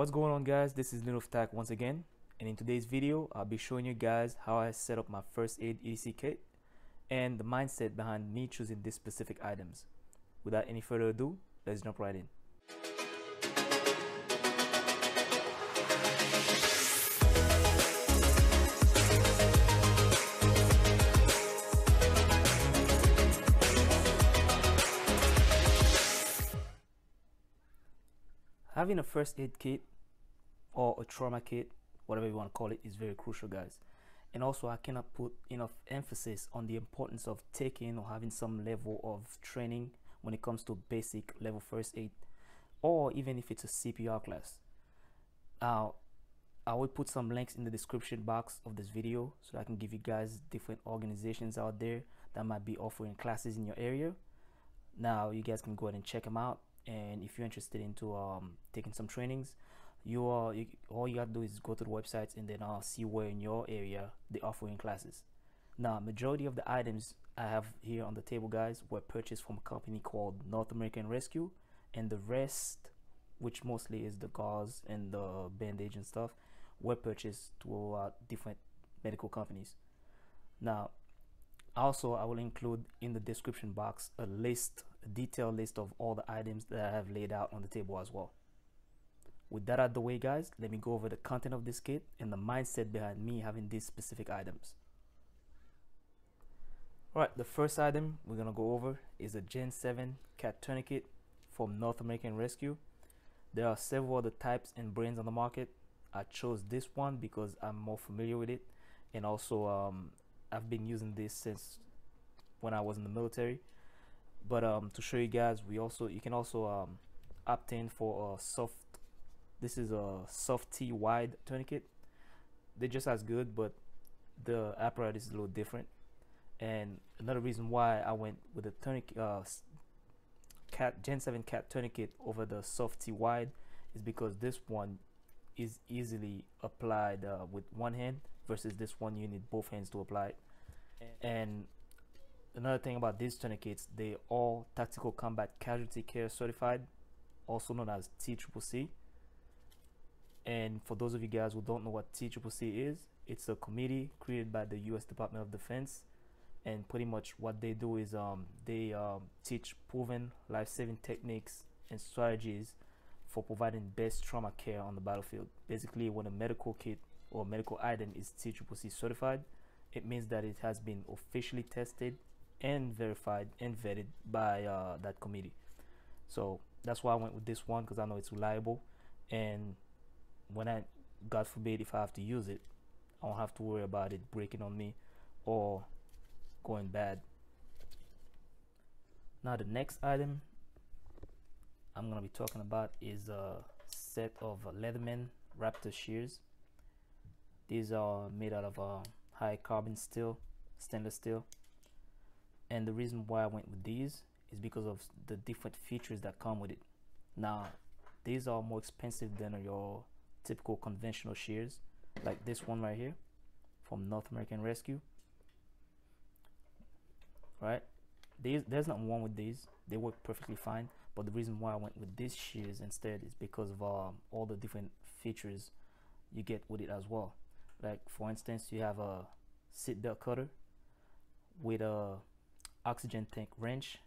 What's going on guys, this is LinovTac once again and in today's video I'll be showing you guys how I set up my first aid EDC kit and the mindset behind me choosing these specific items. Without any further ado, let's jump right in. Having a first aid kit or a trauma kit, whatever you want to call it, is very crucial, guys. And also, I cannot put enough emphasis on the importance of taking or having some level of training when it comes to basic level first aid, or even if it's a CPR class. Now, I will put some links in the description box of this video so I can give you guys different organizations out there that might be offering classes in your area. Now, you guys can go ahead and check them out and if you're interested into um, taking some trainings you are you, all you gotta do is go to the websites and then I'll see where in your area they're offering classes. Now majority of the items I have here on the table guys were purchased from a company called North American Rescue and the rest which mostly is the gauze and the bandage and stuff were purchased to uh, different medical companies. Now also I will include in the description box a list a detailed list of all the items that I have laid out on the table as well with that out of the way guys let me go over the content of this kit and the mindset behind me having these specific items Alright, the first item we're gonna go over is a Gen 7 cat tourniquet from North American Rescue. There are several other types and brands on the market. I chose this one because I'm more familiar with it and also um, I've been using this since when I was in the military. But um, to show you guys we also you can also um, opt in for a soft this is a soft T wide tourniquet. They're just as good but the apparatus is a little different. And another reason why I went with the tourniquet uh, cat Gen 7 cat tourniquet over the soft T wide is because this one is easily applied uh, with one hand versus this one you need both hands to apply it. And another thing about these tourniquets, they all tactical combat casualty care certified, also known as TCCC. And for those of you guys who don't know what TCCC is, it's a committee created by the U.S. Department of Defense, and pretty much what they do is um, they um, teach proven life-saving techniques and strategies for providing best trauma care on the battlefield. Basically, when a medical kit or medical item is TCCC certified, it means that it has been officially tested and verified and vetted by uh, that committee. So that's why I went with this one because I know it's reliable. And when I, God forbid, if I have to use it, I don't have to worry about it breaking on me or going bad. Now the next item I'm gonna be talking about is a set of Leatherman Raptor shears. These are made out of uh, high carbon steel, stainless steel. And the reason why I went with these is because of the different features that come with it. Now, these are more expensive than your typical conventional shears, like this one right here from North American Rescue. Right? These, there's not one with these. They work perfectly fine but the reason why I went with these shears instead is because of um, all the different features you get with it as well like for instance you have a seat belt cutter with a oxygen tank wrench.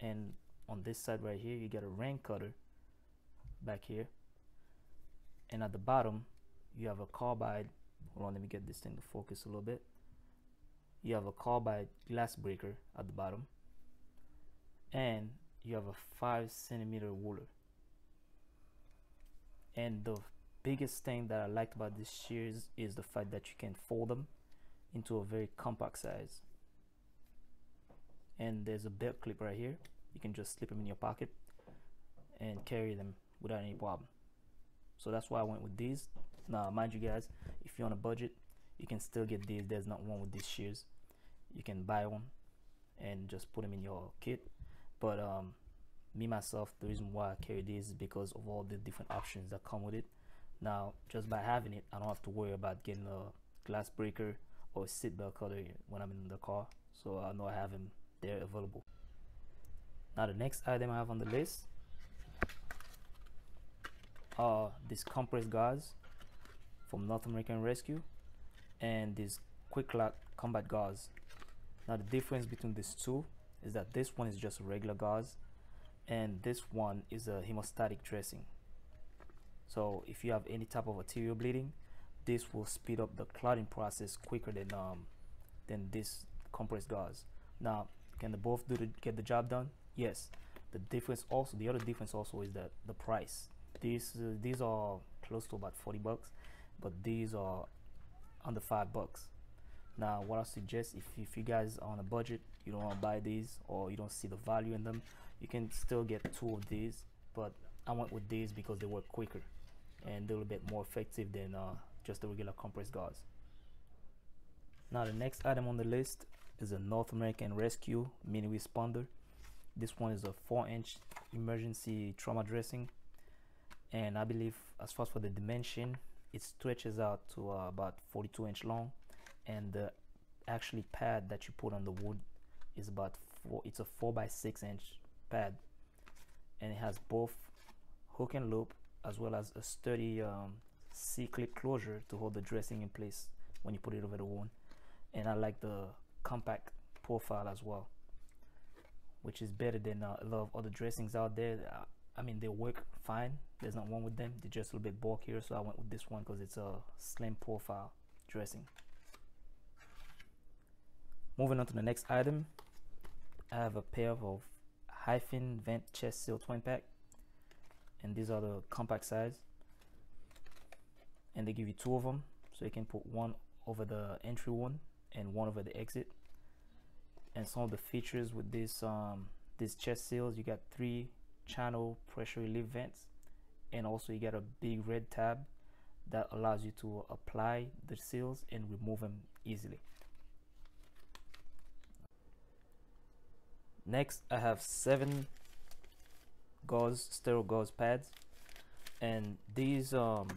And on this side right here you get a ring cutter back here. And at the bottom you have a carbide hold on let me get this thing to focus a little bit. You have a carbide glass breaker at the bottom. And you have a five centimeter ruler. And the biggest thing that I liked about these shears is the fact that you can fold them into a very compact size. And there's a belt clip right here. You can just slip them in your pocket and carry them without any problem. So that's why I went with these. Now mind you guys if you're on a budget you can still get these. There's not one with these shears. You can buy one and just put them in your kit. But um, me myself the reason why I carry this is because of all the different options that come with it now just by having it I don't have to worry about getting a glass breaker or seatbelt cutter when I'm in the car. So I know I have them there available. Now the next item I have on the list are these compressed gauze from North American Rescue and these QuikClot combat gauze now the difference between these two is that this one is just regular gauze and this one is a hemostatic dressing so if you have any type of arterial bleeding this will speed up the clotting process quicker than um, than this compressed gauze now can the both do the, get the job done? Yes. The difference also the other difference also is that the price. These uh, these are close to about 40 bucks but these are under five bucks. Now what i suggest if, if you guys are on a budget you don't want to buy these or you don't see the value in them you can still get two of these but i went with these because they work quicker and a little bit more effective than uh, just the regular compressed gauze now the next item on the list is a north american rescue mini responder this one is a four inch emergency trauma dressing and i believe as far as for the dimension it stretches out to uh, about 42 inch long and the actually pad that you put on the wood is about four it's a four by six inch pad and it has both hook and loop as well as a sturdy um, C-clip closure to hold the dressing in place when you put it over the wound. And I like the compact profile as well which is better than uh, a lot of other dressings out there. Uh, I mean they work fine. There's not one with them. They're just a little bit bulkier so I went with this one because it's a slim profile dressing. Moving on to the next item I have a pair of HyFin Vent chest seal twin pack and these are the compact size and they give you two of them so you can put one over the entry one and one over the exit. And some of the features with this um, this chest seals you got three channel pressure relief vents and also you got a big red tab that allows you to apply the seals and remove them easily. Next I have seven gauze sterile gauze pads. And these um,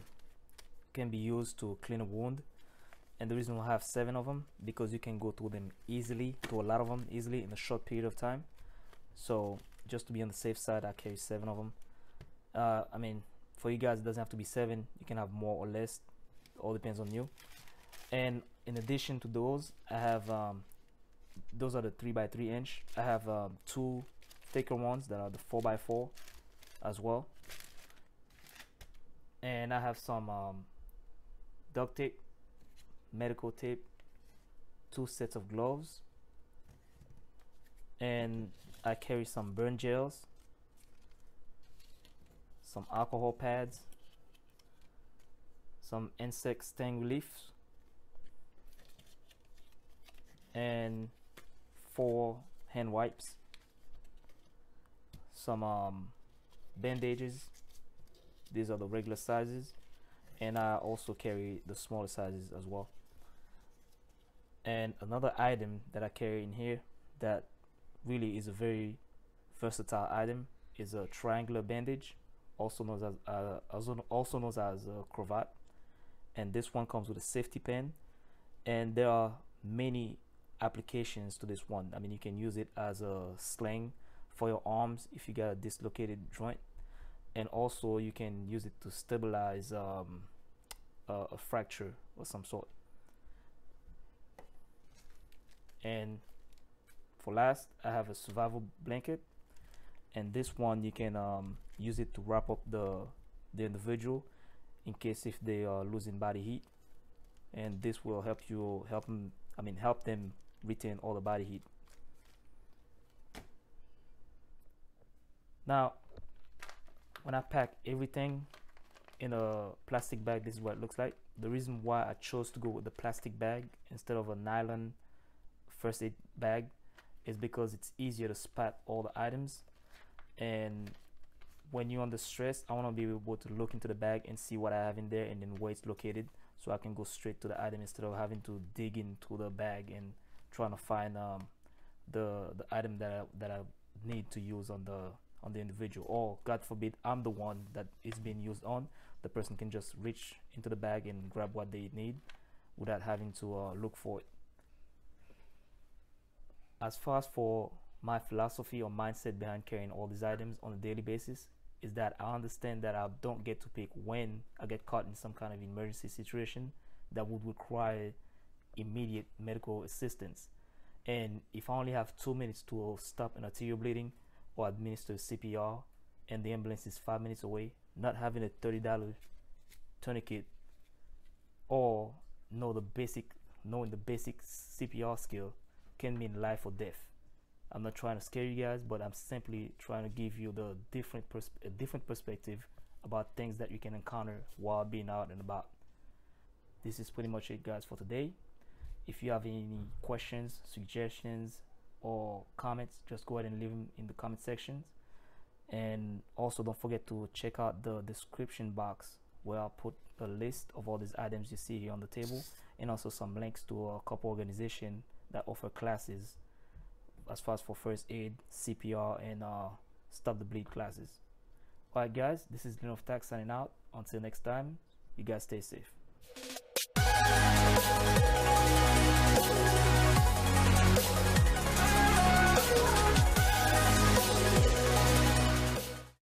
can be used to clean a wound. And the reason we have seven of them because you can go through them easily to a lot of them easily in a short period of time. So just to be on the safe side I carry seven of them uh, I mean for you guys it doesn't have to be seven. You can have more or less. All depends on you. And in addition to those I have um, those are the 3 by 3 inch. I have um, two thicker ones that are the 4 by 4 as well. And I have some um, duct tape medical tape two sets of gloves and I carry some burn gels some alcohol pads some insect sting reliefs and four hand wipes some um, bandages. These are the regular sizes. And I also carry the smaller sizes as well. And another item that I carry in here that really is a very versatile item is a triangular bandage also known as uh, also, also known as a cravat. And this one comes with a safety pin. And there are many applications to this one. I mean you can use it as a sling for your arms if you got a dislocated joint. And also you can use it to stabilize um, a, fracture of some sort. And for last I have a survival blanket. And this one you can um, use it to wrap up the the individual in case if they are losing body heat. And this will help you help them I mean help them retain all the body heat now when I pack everything in a plastic bag this is what it looks like. The reason why I chose to go with the plastic bag instead of a nylon first aid bag is because it's easier to spot all the items. And when you're under stress I want to be able to look into the bag and see what I have in there and then where it's located so I can go straight to the item instead of having to dig into the bag and trying to find um, the the item that I, that I need to use on the on the individual. Or God forbid I'm the one that is being used on. The person can just reach into the bag and grab what they need without having to uh, look for it. As far as for my philosophy or mindset behind carrying all these items on a daily basis is that I understand that I don't get to pick when I get caught in some kind of emergency situation that would require immediate medical assistance. And if I only have two minutes to stop an arterial bleeding or administer CPR and the ambulance is five minutes away, not having a $30 tourniquet or know the basic knowing the basic CPR skill can mean life or death. I'm not trying to scare you guys, but I'm simply trying to give you the different pers- a different perspective about things that you can encounter while being out and about. This is pretty much it, guys, for today. If you have any questions, suggestions, or comments, just go ahead and leave them in the comment sections. And also, don't forget to check out the description box where I'll put a list of all these items you see here on the table and also some links to a couple organizations that offer classes as far as for first aid, CPR, and uh, stop the bleed classes. Alright guys, this is LinovTac signing out. Until next time, you guys stay safe.